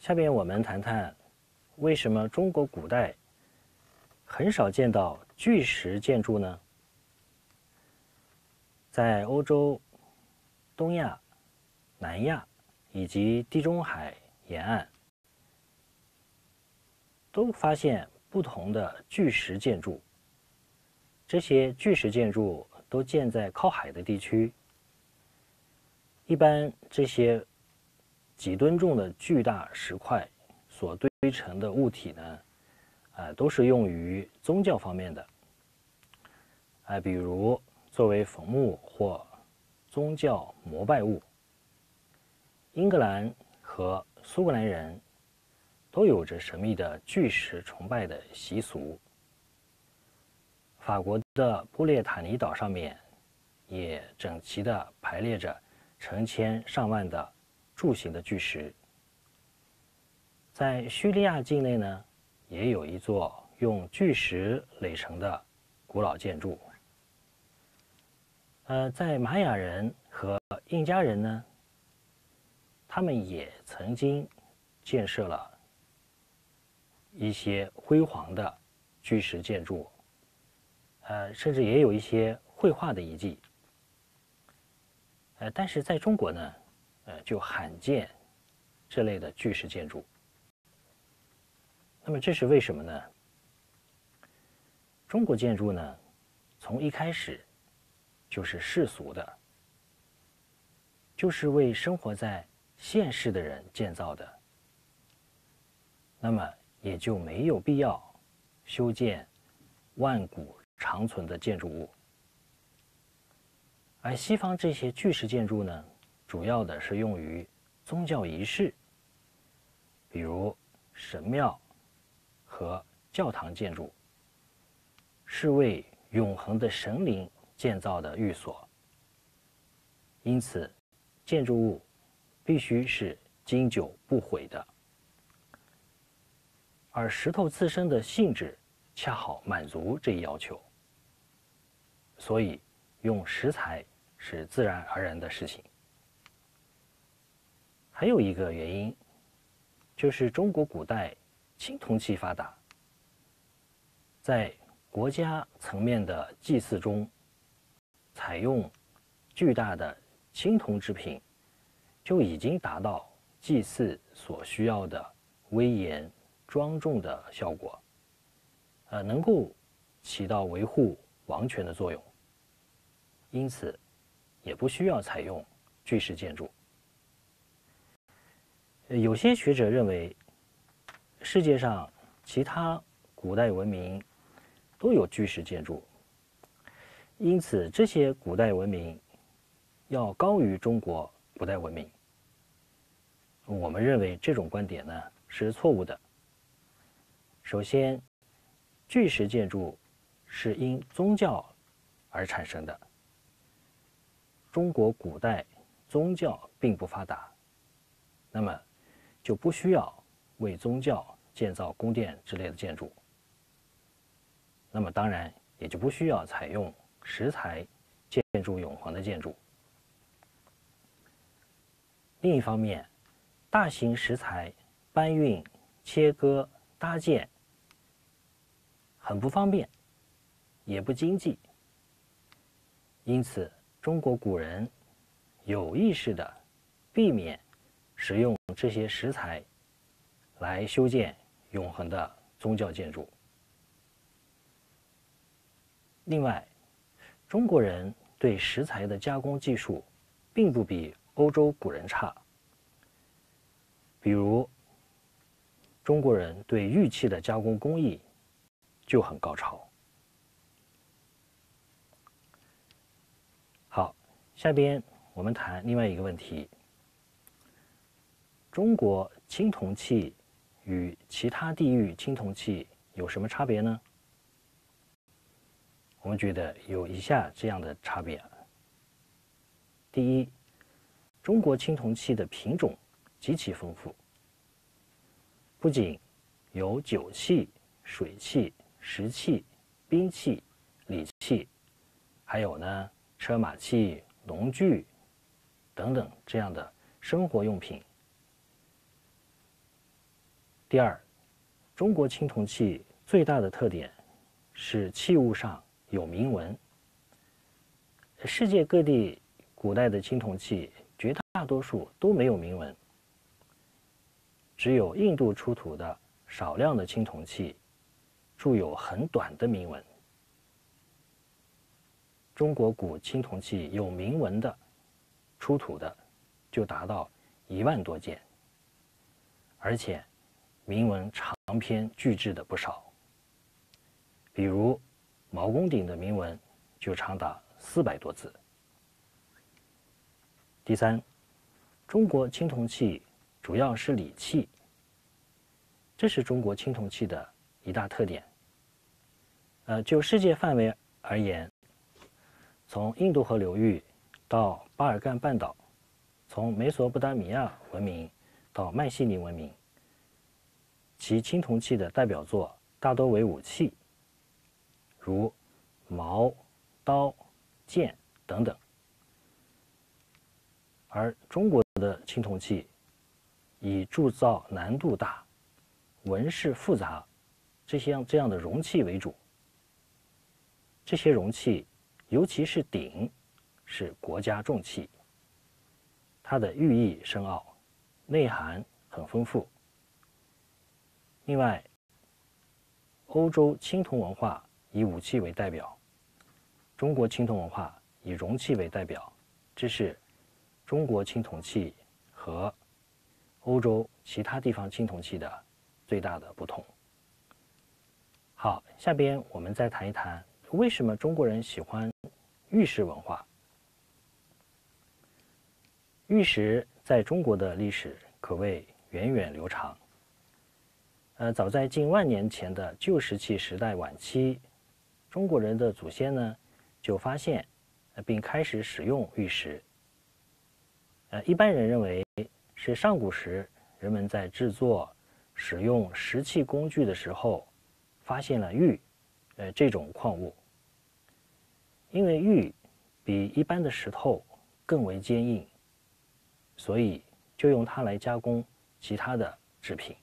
下面我们谈谈为什么中国古代很少见到巨石建筑呢？在欧洲、东亚、南亚以及地中海沿岸，都发现不同的巨石建筑。这些巨石建筑都建在靠海的地区。一般这些几吨重的巨大石块所堆成的物体呢，啊，都是用于宗教方面的，啊，比如。作为坟墓或宗教膜拜物，英格兰和苏格兰人都有着神秘的巨石崇拜的习俗。法国的布列塔尼岛上面也整齐地排列着成千上万的柱形的巨石。在叙利亚境内呢，也有一座用巨石垒成的古老建筑。呃，在玛雅人和印加人呢，他们也曾经建设了一些辉煌的巨石建筑，呃，甚至也有一些绘画的遗迹。呃，但是在中国呢，呃，就罕见这类的巨石建筑。那么这是为什么呢？中国建筑呢，从一开始。就是世俗的，就是为生活在现世的人建造的，那么也就没有必要修建万古长存的建筑物。而西方这些巨石建筑呢，主要的是用于宗教仪式，比如神庙和教堂建筑，是为永恒的神灵。建造的寓所，因此建筑物必须是经久不毁的，而石头自身的性质恰好满足这一要求，所以用石材是自然而然的事情。还有一个原因，就是中国古代青铜器发达，在国家层面的祭祀中。采用巨大的青铜制品，就已经达到祭祀所需要的威严庄重的效果，呃，能够起到维护王权的作用。因此，也不需要采用巨石建筑。有些学者认为，世界上其他古代文明都有巨石建筑。因此，这些古代文明要高于中国古代文明。我们认为这种观点呢是错误的。首先，巨石建筑是因宗教而产生的。中国古代宗教并不发达，那么就不需要为宗教建造宫殿之类的建筑。那么当然也就不需要采用。石材建筑永恒的建筑。另一方面，大型石材搬运、切割、搭建很不方便，也不经济。因此，中国古人有意识的避免使用这些石材来修建永恒的宗教建筑。另外，中国人对石材的加工技术，并不比欧洲古人差。比如，中国人对玉器的加工工艺就很高超。好，下边我们谈另外一个问题：中国青铜器与其他地域青铜器有什么差别呢？我们觉得有以下这样的差别：第一，中国青铜器的品种极其丰富，不仅有酒器、水器、石器、兵器、礼器，还有呢车马器、农具等等这样的生活用品。第二，中国青铜器最大的特点是器物上有铭文。世界各地古代的青铜器绝大多数都没有铭文，只有印度出土的少量的青铜器铸有很短的铭文。中国古青铜器有铭文的出土的就达到一万多件，而且铭文长篇巨制的不少。比如毛公鼎的铭文就长达四百多字。第三，中国青铜器主要是礼器，这是中国青铜器的一大特点。呃，就世界范围而言。从印度河流域到巴尔干半岛，从美索不达米亚文明到迈锡尼文明，其青铜器的代表作大多为武器，如矛、刀、剑等等。而中国的青铜器以铸造难度大、纹饰复杂这些这样的容器为主，这些容器。尤其是鼎，是国家重器，它的寓意深奥，内涵很丰富。另外，欧洲青铜文化以武器为代表，中国青铜文化以容器为代表，这是中国青铜器和欧洲其他地方青铜器的最大的不同。好，下边我们再谈一谈。为什么中国人喜欢玉石文化？玉石在中国的历史可谓源远流长。呃，早在近万年前的旧石器时代晚期，中国人的祖先呢就发现并开始使用玉石。呃，一般人认为是上古时人们在制作、使用石器工具的时候发现了玉，呃，这种矿物。因为玉比一般的石头更为坚硬，所以就用它来加工其他的制品。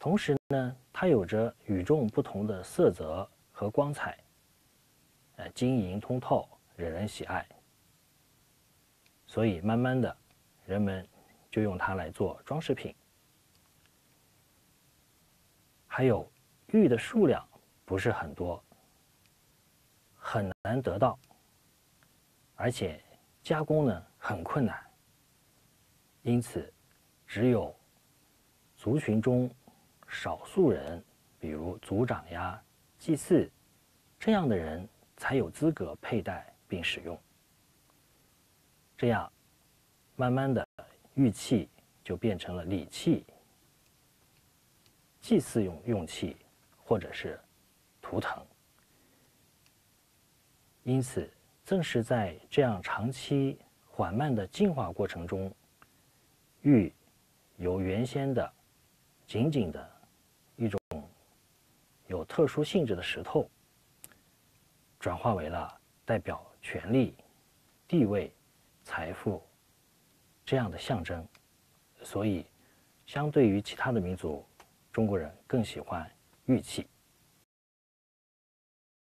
同时呢，它有着与众不同的色泽和光彩，呃，晶莹通透，惹人喜爱。所以慢慢的，人们就用它来做装饰品。还有玉的数量不是很多。很难得到，而且加工呢很困难，因此只有族群中少数人，比如族长呀、祭祀这样的人才有资格佩戴并使用。这样，慢慢的玉器就变成了礼器、祭祀用用器，或者是图腾。因此，正是在这样长期缓慢的进化过程中，玉由原先的仅仅的一种有特殊性质的石头，转化为了代表权力、地位、财富这样的象征。所以，相对于其他的民族，中国人更喜欢玉器。